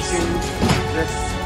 Stay. This